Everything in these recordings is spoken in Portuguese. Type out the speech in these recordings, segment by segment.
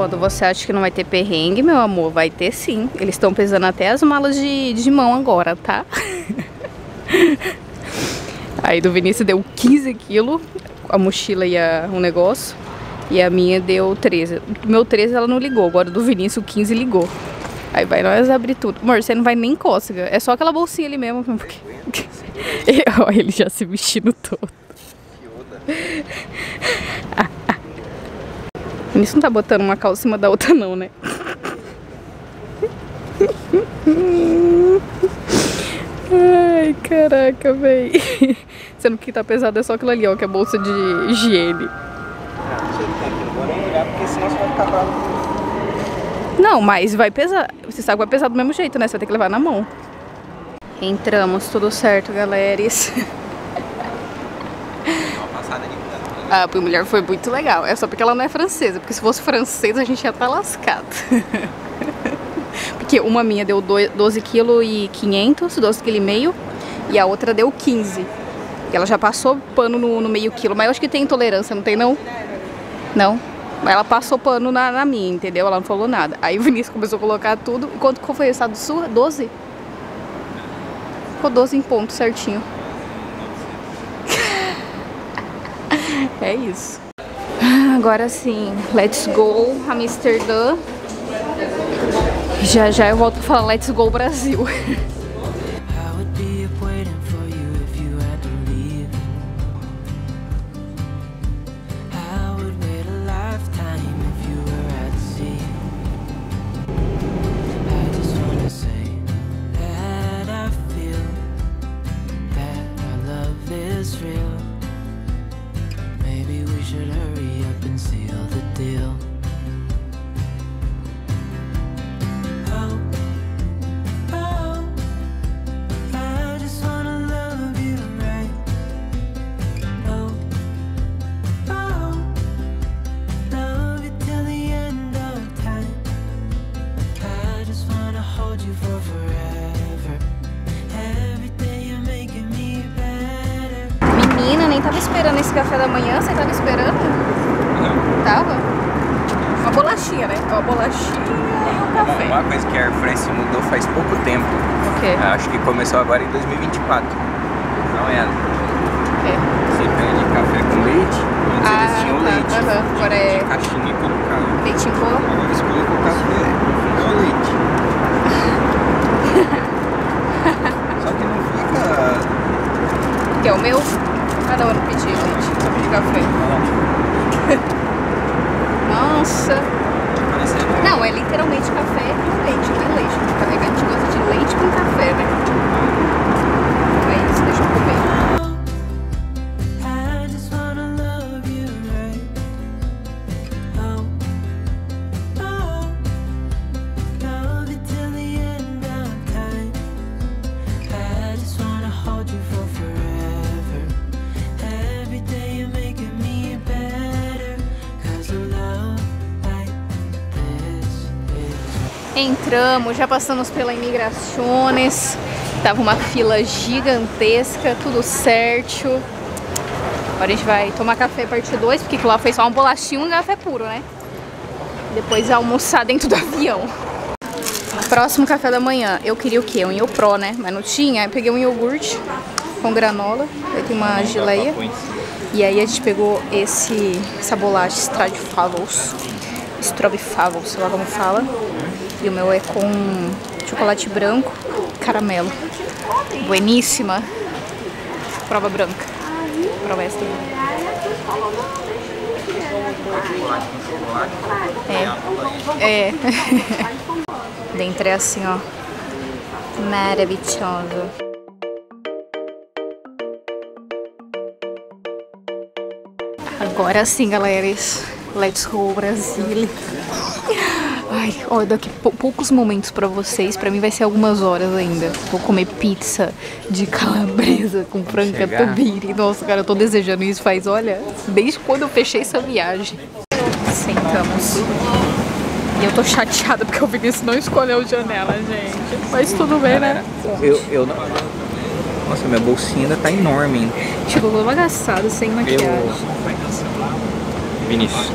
Quando você acha que não vai ter perrengue, meu amor, vai ter sim. Eles estão pesando até as malas de, de mão agora, tá? Aí do Vinícius deu 15 quilos, a mochila e a, um negócio. E a minha deu 13. Meu 13 ela não ligou, agora do Vinícius o 15 ligou. Aí vai nós abrir tudo. Amor, você não vai nem cócega. É só aquela bolsinha ali mesmo. Porque... Ele já se vestindo todo. Vinícius não tá botando uma calça em cima da outra não, né? Ai, caraca, véi. Sendo que tá pesado é só aquilo ali, ó, que é bolsa de higiene. Não, mas vai pesar. Você sabe que vai pesar do mesmo jeito, né? Você vai ter que levar na mão. Entramos, tudo certo, galera. A ah, mulher foi muito legal. É só porque ela não é francesa. Porque se fosse francesa, a gente ia estar tá lascado. porque uma minha deu 12 kg e 500, 12 kg e meio. E a outra deu 15. E ela já passou pano no, no meio quilo. Mas eu acho que tem intolerância, não tem não? Não. Ela passou pano na, na minha, entendeu? Ela não falou nada. Aí o Vinícius começou a colocar tudo. Quanto foi o estado do sul? 12? Ficou 12 em ponto certinho. É isso. Agora sim, let's go Amsterdã. Já já eu volto pra falar let's go Brasil. esse café da manhã? Você tava esperando? Não. Tava? Uma bolachinha, né? Uma bolachinha e um café. Uma coisa que a Air France mudou faz pouco tempo. O quê? Acho que começou agora em 2024. Não é? O quê? Você pede café com leite. Antes ah, eles tinham tá. leite. Uhum. Agora é... De caixinha colocaram. Leite em pó? Agora eles colocam café. Não é leite. Só que não fica... Que é o meu? Ah não, eu não pedi leite, só pedi café. Nossa! Não, é literalmente café com leite, não é leite. Carregando de gosta de leite com café, né? É isso, deixa eu comer. Entramos, já passamos pela imigrações. Tava uma fila gigantesca, tudo certo. Agora a gente vai tomar café parte 2, porque lá foi só um bolachinho e um café puro, né? Depois almoçar dentro do avião. Próximo café da manhã, eu queria o quê? Um Pro, né? Mas não tinha, eu peguei um iogurte com granola, aí tem uma geleia. E aí a gente pegou esse, essa bolacha Stradifavos, Strobifavos, sei lá como fala. E o meu é com chocolate branco caramelo. Bueníssima. Prova branca. Prova esta. É, É. Dentro é assim, ó. Maravilhoso. Agora sim, galera. Let's go, Brasil. Ai, ó, daqui pou poucos momentos pra vocês. Pra mim vai ser algumas horas ainda. Vou comer pizza de calabresa com frango catupiry. Nossa, cara, eu tô desejando isso faz, olha, desde quando eu fechei essa viagem. Sentamos. E eu tô chateada porque o Vinícius não escolheu janela, gente. Mas tudo bem, né? Eu, eu não... Nossa, minha bolsinha ainda tá enorme. Chegou bagaçado, sem maquiagem. Eu... Vinícius,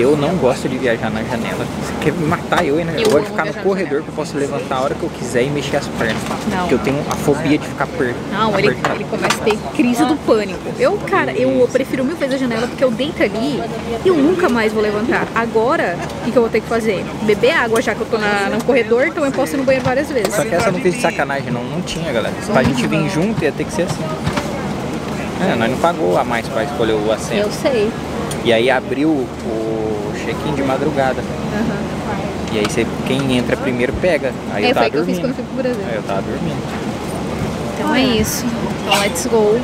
eu não gosto de viajar na janela. Você quer me matar eu, né? Eu, Eu gosto de ficar no corredor que eu posso levantar a hora que eu quiser e mexer as pernas. Não. Porque eu tenho a fobia de ficar per... Não, ele, ele começa a ter crise do pânico. Eu, cara, eu prefiro mil vezes a janela porque eu deito ali e eu nunca mais vou levantar. Agora, o que, que eu vou ter que fazer? Beber água, já que eu tô na, no corredor, então eu posso ir no banheiro várias vezes. Só que essa não fez de sacanagem, não. Não tinha, galera. Pra gente vir junto ia ter que ser assim. É, nós não pagou a mais pra escolher o assento. Eu sei. E aí abriu o check-in de madrugada. Aham. E aí você, quem entra primeiro pega. Aí É, eu foi tava o que eu fiz dormindo. quando fui pro Brasil. Aí eu tava dormindo. Então é isso. Então let's go.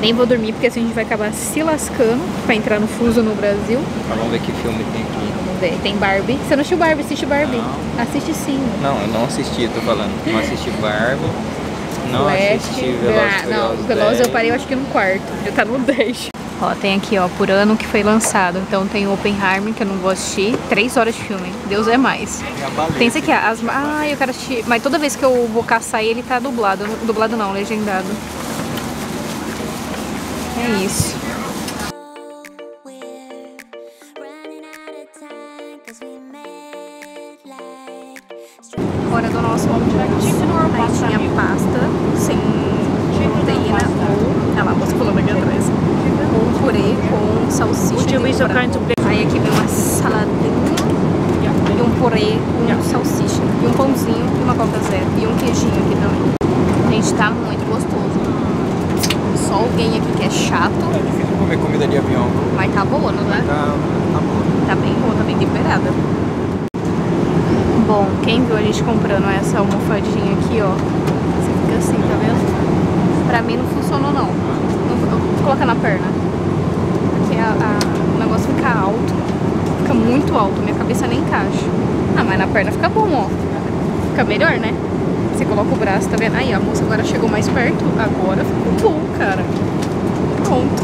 Nem vou dormir porque assim a gente vai acabar se lascando pra entrar no fuso no Brasil. Mas vamos ver que filme tem aqui. Vamos ver. Tem Barbie. Você não assistiu Barbie? Assiste Barbie. Assiste sim. Não, eu não assisti, eu tô falando. Não assisti Barbie. Não Flash. assisti Velozes Não, Veloz eu 10. parei eu acho que no quarto. Já tá no 10. Ó, tem aqui, ó, por ano que foi lançado. Então tem o Oppenheimer, que eu não vou assistir. Três horas de filme. Deus é mais. Tem esse aqui, ó, as... Ah, eu quero assistir. Mas toda vez que eu vou caçar ele, tá dublado. Dublado não, legendado. É isso. Hora do nosso almoço. Aí tinha pasta sem proteína ou... Ah lá, a moça falando aqui atrás. Purê com salsicha. Aí aqui vem uma saladinha e um purê com salsicha. E um pãozinho e uma coca zero. E um queijinho aqui também. Gente, tá muito gostoso. Só alguém aqui que é chato, É difícil comer comida de avião. mas tá boa, não é? Tá, tá bom. Tá bem boa, tá bem temperada. Bom, quem viu a gente comprando essa almofadinha aqui, ó, você fica assim, tá vendo? Pra mim não funcionou não. não eu- coloca na perna. Porque a- a- o negócio fica alto. Fica muito alto, minha cabeça nem encaixa. Ah, mas perna fica melhor, né? Você coloca o braço, tá vendo? Aí, a moça agora chegou mais perto. Agora ficou bom, cara. Pronto.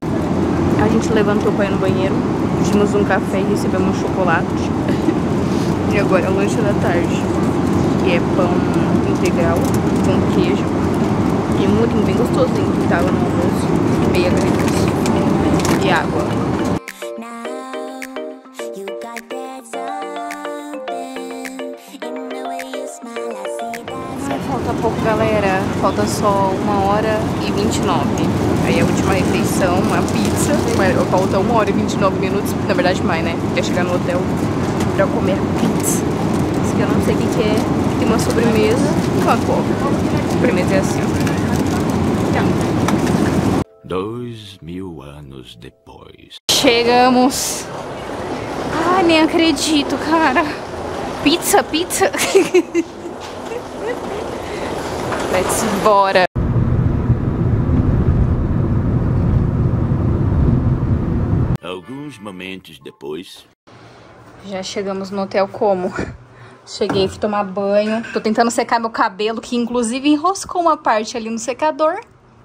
A gente levantou pra ir no banheiro, pedimos um café e recebemos chocolate. E agora é o lanche da tarde, que é pão integral com queijo e um molhinho bem gostosinho que tava no almoço, meia gramas. E água. Falta só uma hora e 29. Aí a última refeição, a pizza. Falta uma hora e 29 minutos. Na verdade, mais, né? Ia chegar no hotel pra comer pizza. Isso que eu não sei o que, que é. Tem uma sobremesa e uma coca. Sobremesa é assim, ó. Dois mil anos depois. Chegamos. Ai, nem acredito, cara. Pizza, pizza. Let's bora. Alguns momentos depois. Já chegamos no hotel como? Cheguei, fui tomar banho. Tô tentando secar meu cabelo, que inclusive enroscou uma parte ali no secador.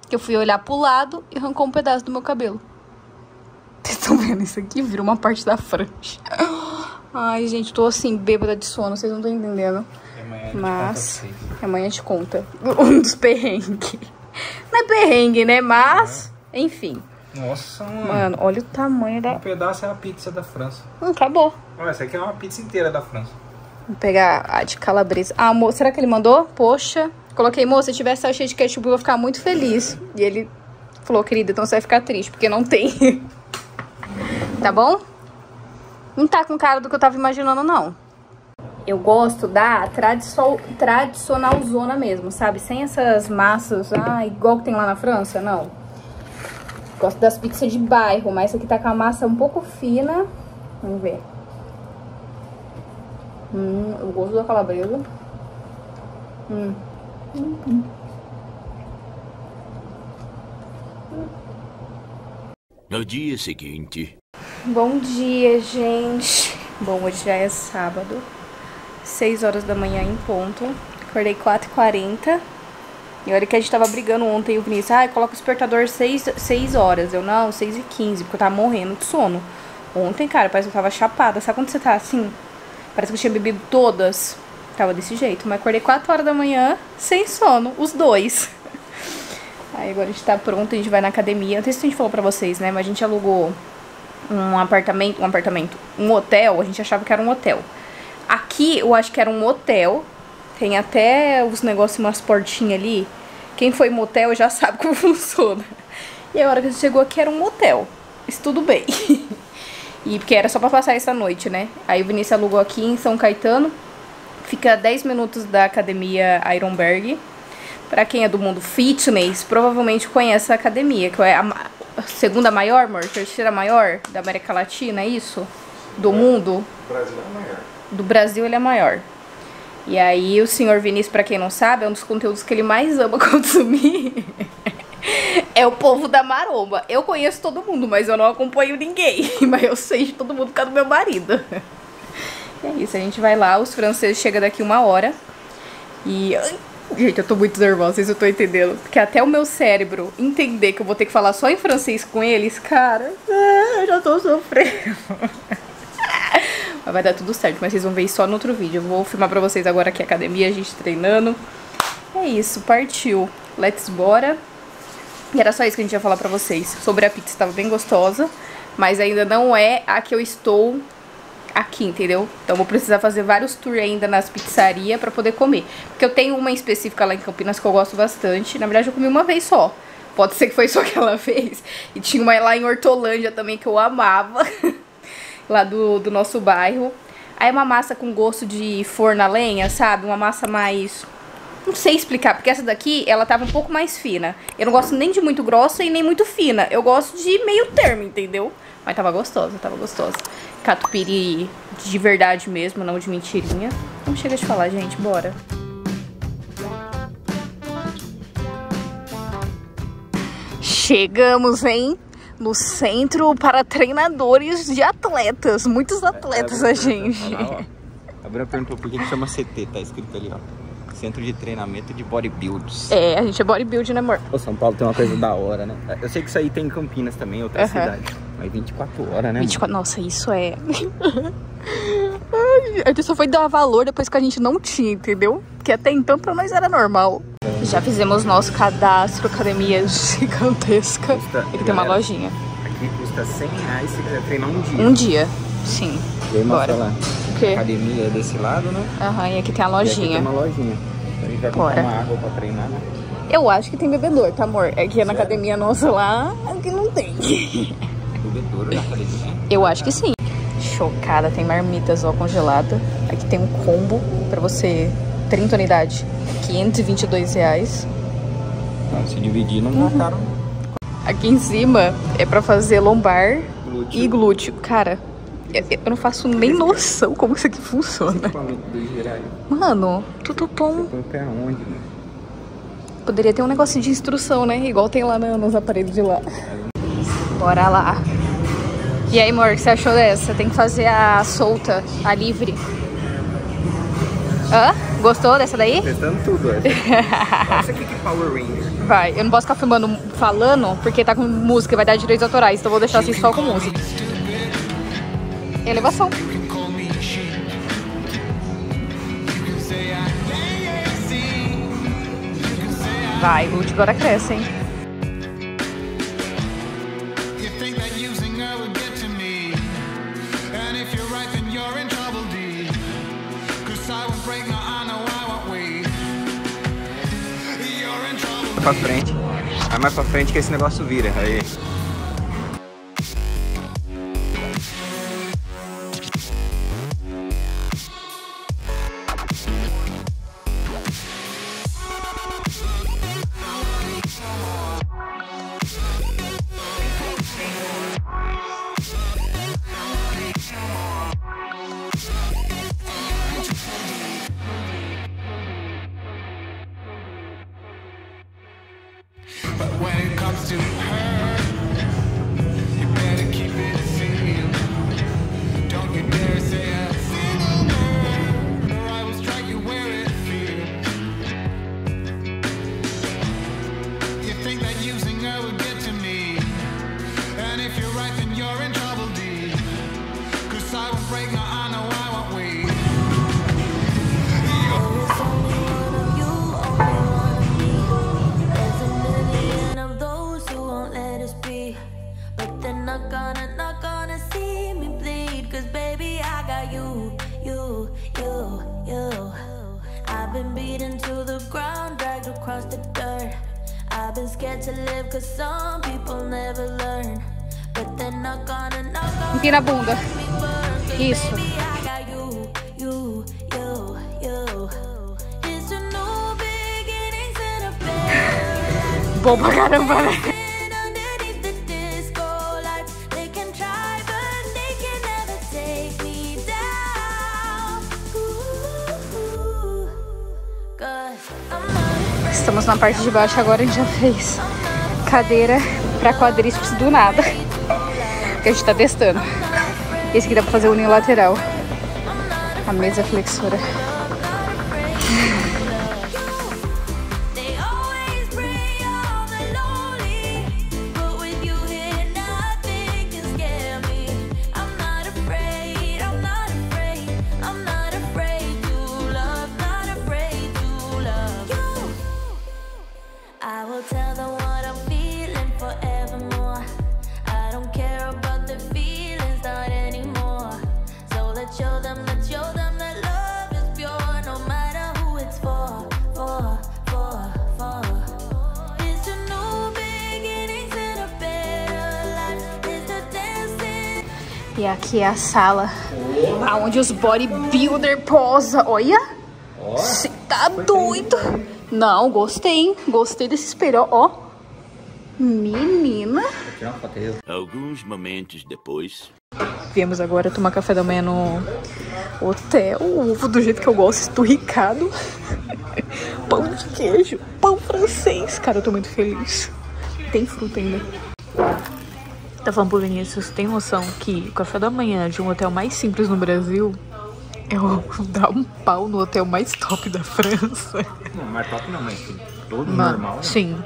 Que eu fui olhar pro lado e arrancou um pedaço do meu cabelo. Vocês estão vendo isso aqui? Virou uma parte da frente. Ai, gente, tô assim, bêbada de sono, vocês não estão entendendo. Mas amanhã te conta. Um dos perrengues. Não é perrengue, né? Mas, enfim. Nossa, mano. Mano, olha o tamanho da. Um pedaço é a pizza da França. Hum, acabou. Olha, essa aqui é uma pizza inteira da França. Vou pegar a de calabresa. Ah, mo... será que ele mandou? Poxa. Coloquei, moça, se tiver salsicha de ketchup, eu vou ficar muito feliz. E ele falou, querida, então você vai ficar triste, porque não tem. tá bom? Não tá com cara do que eu tava imaginando, não. Eu gosto da tradicio... tradicional zona mesmo, sabe? Sem essas massas, ah, igual que tem lá na França, não. Gosto das pizzas de bairro, mas essa aqui tá com a massa um pouco fina. Vamos ver. Hum, o gosto da calabresa. Hum. No dia seguinte, Bom dia, gente. Bom, hoje já é sábado. 6 horas da manhã em ponto. Acordei 4h40. E olha que a gente tava brigando ontem, o Vinícius, ah, coloca o despertador 6, 6 horas. Eu, não, 6 e 15 porque eu tava morrendo de sono. Ontem, cara, parece que eu tava chapada. Sabe quando você tá assim? Parece que eu tinha bebido todas. Tava desse jeito. Mas acordei 4 horas da manhã, sem sono, os dois. Aí agora a gente tá pronto, a gente vai na academia. Não sei se a gente falou pra vocês, né? Mas a gente alugou um apartamento, um apartamento, um hotel. A gente achava que era um hotel. Aqui eu acho que era um hotel. Tem até os negócios, umas portinhas ali. Quem foi motel já sabe como funciona. E a hora que a gente chegou aqui era um motel. Isso tudo bem. e porque era só pra passar essa noite, né? Aí o Vinícius alugou aqui em São Caetano. Fica a 10 minutos da academia Ironberg. Pra quem é do mundo fitness, provavelmente conhece a academia, que é a a segunda maior, amor, terceira maior da América Latina, é isso? Do mundo? Brasil é maior. Do Brasil ele é maior. E aí o senhor Vinícius, pra quem não sabe, é um dos conteúdos que ele mais ama consumir. é o povo da maromba. Eu conheço todo mundo, mas eu não acompanho ninguém. Mas eu sei de todo mundo por causa do meu marido. E é isso, a gente vai lá, os franceses chegam daqui uma hora. E. Gente, eu tô muito nervosa, vocês não estão entendendo. Porque até o meu cérebro entender que eu vou ter que falar só em francês com eles, cara, ah, eu já tô sofrendo. Vai dar tudo certo, mas vocês vão ver isso só no outro vídeo. Eu vou filmar pra vocês agora aqui a academia, a gente treinando. É isso, partiu. Let's bora. E era só isso que a gente ia falar pra vocês. Sobre a pizza, estava bem gostosa. Mas ainda não é a que eu estou aqui, entendeu? Então vou precisar fazer vários tours ainda nas pizzarias pra poder comer. Porque eu tenho uma específica lá em Campinas que eu gosto bastante. Na verdade, eu comi uma vez só. Pode ser que foi só aquela vez. E tinha uma lá em Hortolândia também que eu amava. lá do, do nosso bairro. Aí é uma massa com gosto de forno a lenha, sabe? Uma massa mais... Não sei explicar, porque essa daqui, ela tava um pouco mais fina. Eu não gosto nem de muito grossa e nem muito fina. Eu gosto de meio termo, entendeu? Mas tava gostosa, tava gostosa. Catupiry de verdade mesmo, não de mentirinha. Não chega de falar, gente, bora. Chegamos, hein? No centro para treinadores de atletas. Muitos atletas, a gente. A Bruna perguntou por que, chama CT, tá escrito ali, ó. Centro de Treinamento de Bodybuilds. É, a gente é bodybuilding, né, amor? Ô, São Paulo tem uma coisa da hora, né? Eu sei que isso aí tem em Campinas também, outra Aham. cidade. Mas 24 horas, né? 24, nossa, isso é. Ai, a gente só foi dar valor depois que a gente não tinha, entendeu? Porque até então pra nós era normal. Já fizemos nosso cadastro, academia gigantesca. Custa- Aqui tem uma lojinha. Aqui custa 100 reais se quiser treinar um dia. Um dia, sim. E aí Bora. lá. O quê? Academia é desse lado, né? Aham, e aqui tem a E aqui lojinha. tem uma lojinha. Então a gente vai comprar uma água pra treinar, né? Eu acho que tem bebedor, tá, amor? É que na academia nossa lá, aqui não tem. Bebedouro na academia. Eu acho que sim. Chocada, tem marmitas ó congelada. Aqui tem um combo pra você, 30 unidades, 522 reais. Se dividir não Uhum. dá caro. Aqui em cima é pra fazer lombar Glúteo. e glúteo. Cara, eu, não faço nem noção como isso aqui funciona. Mano, tudo bom. Aonde, né? Poderia ter um negócio de instrução, né? Igual tem lá nos aparelhos de lá. Bora lá. E aí, amor, o que você achou dessa? Tem que fazer a solta, a livre. Hã? Gostou dessa daí? Testando tudo, essa. Essa aqui que é Power Ranger. Vai, eu não posso ficar filmando, falando, porque tá com música, vai dar direitos autorais, então vou deixar assim só com música. Elevação. Vai, glúteo agora cresce, hein? Pra frente. Vai mais pra frente que esse negócio vira. Aí. Take me down. Ooh, 'cause I'm not Estamos na parte de baixo agora, a gente já fez cadeira pra quadríceps do nada. Que a gente tá testando. Esse aqui dá pra fazer unilateral. A mesa flexora. Aqui é a sala onde os bodybuilder posa. Olha! Cê tá doido! Não, gostei, hein? Gostei desse espelho, ó. Menina! Alguns momentos depois. Viemos agora tomar café da manhã no hotel. O ovo do jeito que eu gosto, esturricado. Pão de queijo, pão francês. Cara, eu tô muito feliz. Tem fruta ainda. Tá falando pro Vinícius, tem noção que o café da manhã de um hotel mais simples no Brasil é o dar um pau no hotel mais top da França. Não, mais top não, mas todo Mano, normal. né? sim.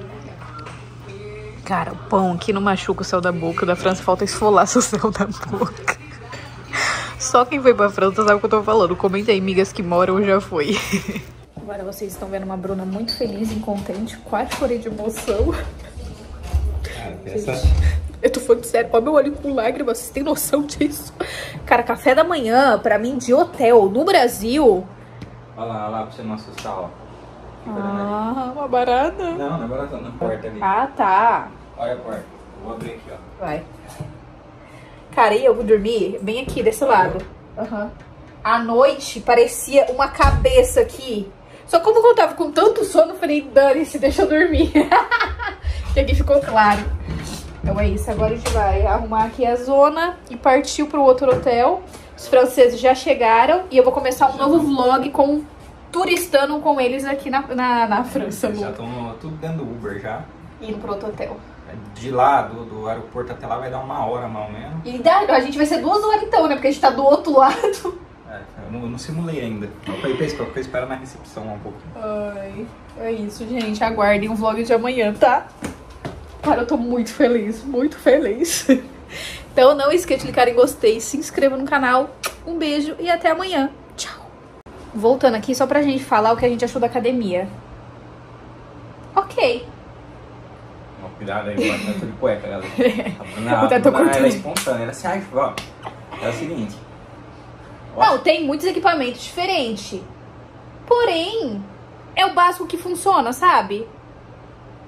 Cara, o pão aqui não machuca o céu da boca. Da França falta esfolar seu céu da boca. Só quem foi pra França sabe o que eu tô falando. Comenta aí, amigas que moram ou já foi. Agora vocês estão vendo uma Bruna muito feliz e contente. Quase chorei de emoção. Cara, essa... Eu tô falando sério, olha meu olho com lágrimas, vocês têm noção disso? Cara, café da manhã, pra mim, de hotel, no Brasil. Olha lá, olha lá, pra você não assustar, ó. Fica ali. Ah, uma barata. Não, não é barato, não. Porta ali. Ah, tá. Olha a porta. Vou abrir aqui, ó. Vai. Cara, e eu vou dormir bem aqui, desse lado. Aham. À noite, parecia uma cabeça aqui. Só como eu tava com tanto sono, eu falei, dane-se, deixa eu dormir. que aqui ficou claro. Então é isso, agora a gente vai arrumar aqui a zona e partiu pro outro hotel. Os franceses já chegaram e eu vou começar um novo vlog com turistando com eles aqui na, na, na França, Já estão tudo dentro do Uber já. Indo pro outro hotel. De lá, do, do aeroporto até lá, vai dar uma hora, mais ou menos. E dá, a gente vai ser duas horas então, né? Porque a gente tá do outro lado. É, eu não, eu não simulei ainda. Eu falei eles, eu espero na recepção um pouquinho. Ai, é isso, gente. Aguardem o vlog de amanhã, tá? Cara, eu tô muito feliz, muito feliz. Então não esqueça de clicar em gostei, se inscreva no canal. Um beijo e até amanhã. Tchau. Voltando aqui só pra gente falar o que a gente achou da academia. Ok. Ó, Cuidado aí, tanto de cueca, galera. Bruna, Eu tô ela é espontânea, ela se acha, ó. É o seguinte. Não, tem muitos equipamentos diferentes. Porém, é o básico que funciona, sabe?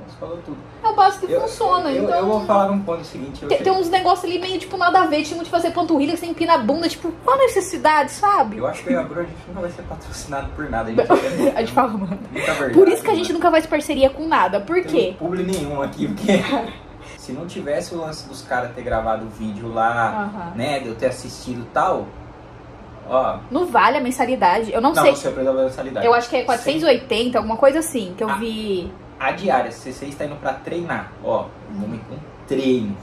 Você falou tudo. É o básico que Eu- funciona, eu, então... eu vou falar um ponto seguinte. Tem, tem uns negócios ali meio, tipo, nada a ver, tipo, de fazer panturrilha, que você empina a bunda, tipo, qual a necessidade, sabe? Eu acho que a Bruna a gente nunca vai ser patrocinado por nada. A gente, A gente fala, mano. Por isso que a gente mano. nunca faz parceria com nada. Por Não quê? tem publi nenhum aqui, porque se não tivesse o lance dos caras ter gravado o vídeo lá, né, de eu ter assistido tal, ó, Não vale a mensalidade. Eu não, não, sei. você perdeu a mensalidade. Eu acho que é 480, alguma coisa assim, que eu Ah. vi. A diária, se você está indo pra treinar, ó, vamos com treino,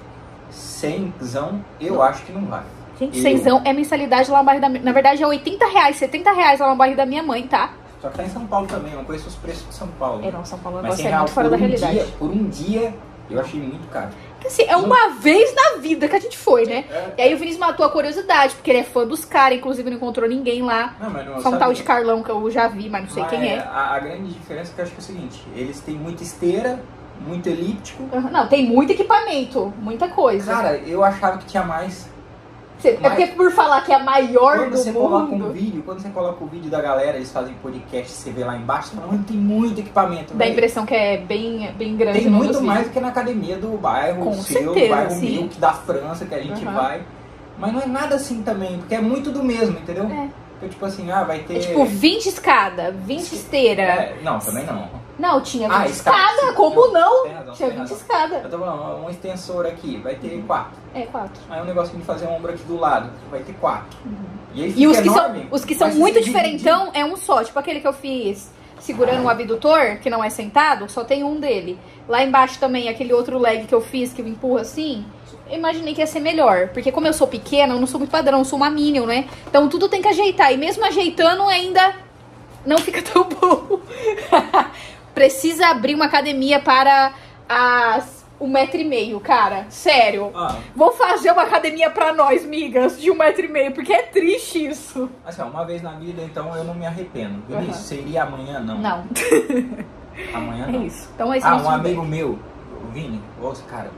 cenzão, eu acho que não vale. Gente, Eu- cenzão é mensalidade lá no bairro da minha. Na verdade, é 80 reais, 70 reais lá no bairro da minha mãe, tá? Só que tá em São Paulo também, eu não conheço os preços de São Paulo. É, não, São Paulo o Mas negócio 100 é muito reais fora da um realidade. dia, por um dia, eu achei muito caro. Porque, assim, é uma vez na vida que a gente foi, né? É. E aí o Vinícius matou a curiosidade, porque ele é fã dos caras, inclusive não encontrou ninguém lá. Não, mas não Só um tal de Carlão que eu já vi, mas não sei Mas quem é. A, a grande diferença é que eu acho que é o seguinte, eles têm muita esteira, muito elíptico. Aham, Não, tem muito equipamento, muita coisa. Cara, eu achava que tinha mais. É Mas- porque por falar que é a maior Quando do você coloca um mundo, vídeo, quando você coloca o vídeo da galera, eles fazem podcast, você vê lá embaixo, você fala, "Mano, tem muito equipamento. dá a velho." impressão que é bem, bem grande Tem muito mais vídeos. do que na academia do bairro Com seu, do certeza, bairro sim. meu, que da França, que a gente Aham. vai. Mas não é nada assim também, porque é muito do mesmo, entendeu? É. Então, tipo assim, ah, vai ter. É tipo 20 escada, 20 esteira. É, não, também não. Não, tinha 20 Ah, escada, escada, sim. como não? Razão, tinha tem 20 razão. escada. Eu tô falando, um extensor aqui, vai ter quatro. É, quatro. Aí um negocinho de fazer um ombro aqui do lado, vai ter quatro. E, aí E fica os que, são, enorme, os que são muito divide- diferentão é um só. Tipo aquele que eu fiz segurando um abdutor, que não é sentado, só tem um dele. Lá embaixo também, aquele outro leg que eu fiz, que eu empurro assim, eu imaginei que ia ser melhor. Porque como eu sou pequena, eu não sou muito padrão, eu sou uma Minion, né? Então tudo tem que ajeitar. E mesmo ajeitando, ainda não fica tão bom. Precisa abrir uma academia para as um metro e meio, cara. Sério. Ah, Vou fazer uma academia pra nós, migas, de um metro e meio, porque é triste isso. assim, uma vez na vida, então eu não me arrependo. Vinícius, você iria amanhã? Não. Não, Amanhã é não. isso. Então é isso. Ah, um amigo meu, o Vini, nossa, cara,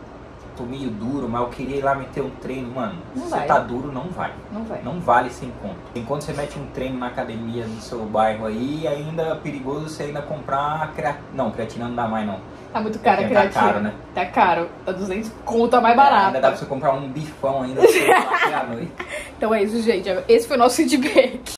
tô meio duro, mas eu queria ir lá meter um treino. Mano, Não se vai. você tá duro, não vai. Não vai. Não vale sem conto. Enquanto você mete um treino na academia no seu bairro aí, ainda é perigoso você ainda comprar creatina. Não, creatina não dá mais não. Tá muito caro a Porque tá creatina. caro, né? Tá caro. Tá 200 conta mais É, ainda dá barato. pra você comprar um bifão ainda pra você bater à noite. Então é isso, gente. Esse foi o nosso feedback.